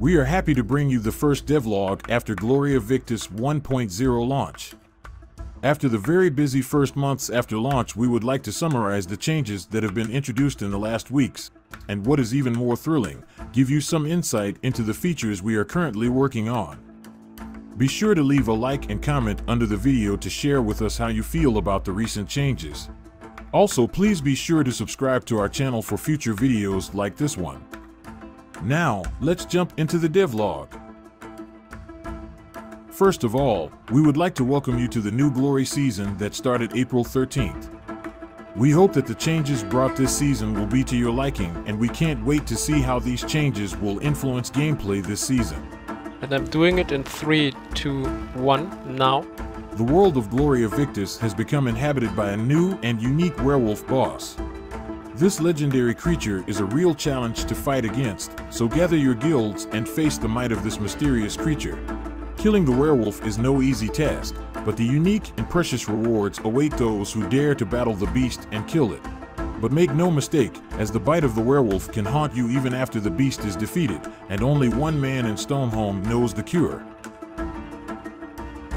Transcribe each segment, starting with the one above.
We are happy to bring you the first devlog after Gloria Victis 1.0 launch. After the very busy first months after launch, we would like to summarize the changes that have been introduced in the last weeks, and what is even more thrilling, give you some insight into the features we are currently working on. Be sure to leave a like and comment under the video to share with us how you feel about the recent changes. Also, please be sure to subscribe to our channel for future videos like this one. Now, let's jump into the devlog. First of all, we would like to welcome you to the new Glory season that started April 13th. We hope that the changes brought this season will be to your liking, and we can't wait to see how these changes will influence gameplay this season. And I'm doing it in 3, 2, 1 now. The world of Gloria Victis has become inhabited by a new and unique werewolf boss. This legendary creature is a real challenge to fight against, so gather your guilds and face the might of this mysterious creature. Killing the werewolf is no easy task, but the unique and precious rewards await those who dare to battle the beast and kill it. But make no mistake, as the bite of the werewolf can haunt you even after the beast is defeated, and only one man in Stoneholm knows the cure.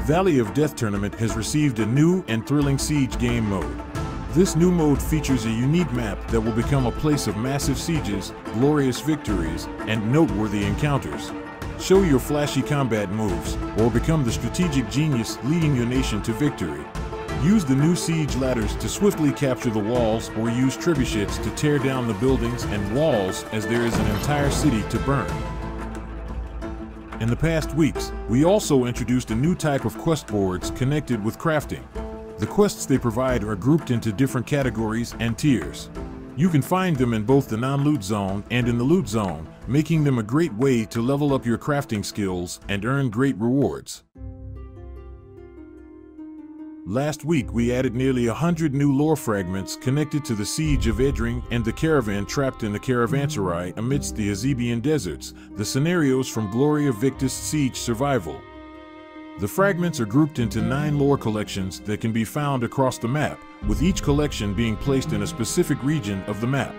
Valley of Death Tournament has received a new and thrilling siege game mode. This new mode features a unique map that will become a place of massive sieges, glorious victories, and noteworthy encounters. Show your flashy combat moves, or become the strategic genius leading your nation to victory. Use the new siege ladders to swiftly capture the walls or use trebuchets to tear down the buildings and walls as there is an entire city to burn. In the past weeks, we also introduced a new type of quest boards connected with crafting. The quests they provide are grouped into different categories and tiers. You can find them in both the non-loot zone and in the loot zone, making them a great way to level up your crafting skills and earn great rewards. Last week, we added nearly a hundred new lore fragments connected to the siege of Edring and the caravan trapped in the caravanserai amidst the Azebian deserts, the scenarios from Gloria Victis Siege Survival. The fragments are grouped into nine lore collections that can be found across the map, with each collection being placed in a specific region of the map.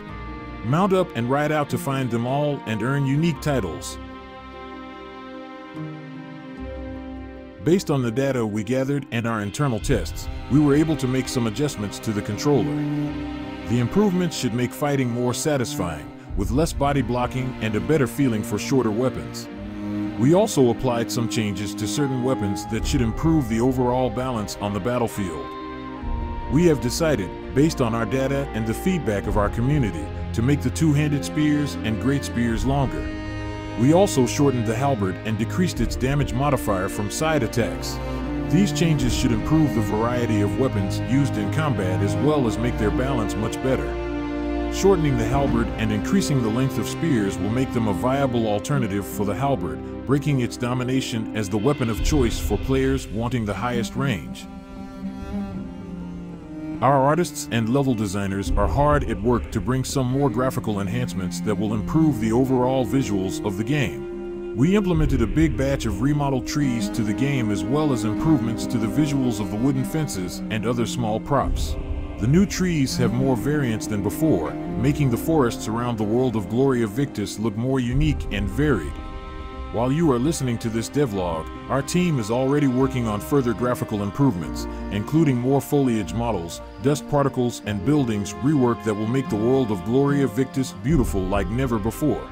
Mount up and ride out to find them all and earn unique titles. Based on the data we gathered and our internal tests, we were able to make some adjustments to the controller. The improvements should make fighting more satisfying, with less body blocking and a better feeling for shorter weapons. We also applied some changes to certain weapons that should improve the overall balance on the battlefield. We have decided, based on our data and the feedback of our community, to make the two-handed spears and great spears longer. We also shortened the halberd and decreased its damage modifier from side attacks. These changes should improve the variety of weapons used in combat as well as make their balance much better. Shortening the halberd and increasing the length of spears will make them a viable alternative for the halberd, breaking its domination as the weapon of choice for players wanting the highest range. Our artists and level designers are hard at work to bring some more graphical enhancements that will improve the overall visuals of the game. We implemented a big batch of remodeled trees to the game as well as improvements to the visuals of the wooden fences and other small props. The new trees have more variants than before, making the forests around the world of Gloria Victis look more unique and varied. While you are listening to this devlog, our team is already working on further graphical improvements, including more foliage models, dust particles, and buildings rework that will make the world of Gloria Victis beautiful like never before.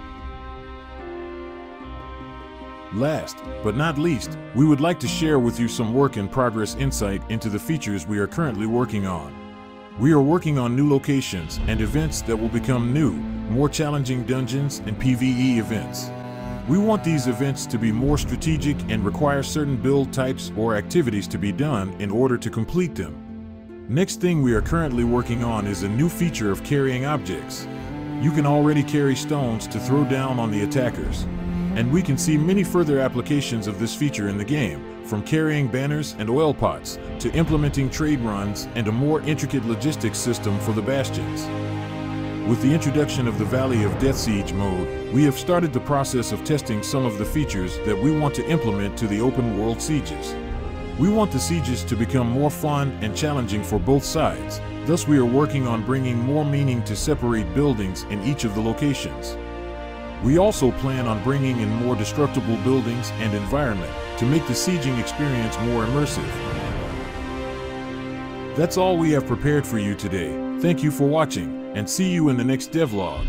Last, but not least, we would like to share with you some work in progress insight into the features we are currently working on. We are working on new locations and events that will become new, more challenging dungeons and PvE events. We want these events to be more strategic and require certain build types or activities to be done in order to complete them. Next thing we are currently working on is a new feature of carrying objects. You can already carry stones to throw down on the attackers. And we can see many further applications of this feature in the game, from carrying banners and oil pots, to implementing trade runs and a more intricate logistics system for the bastions. With the introduction of the Valley of Death Siege mode, we have started the process of testing some of the features that we want to implement to the open world sieges. We want the sieges to become more fun and challenging for both sides, thus we are working on bringing more meaning to separate buildings in each of the locations. We also plan on bringing in more destructible buildings and environment to make the sieging experience more immersive. That's all we have prepared for you today. Thank you for watching, and see you in the next devlog.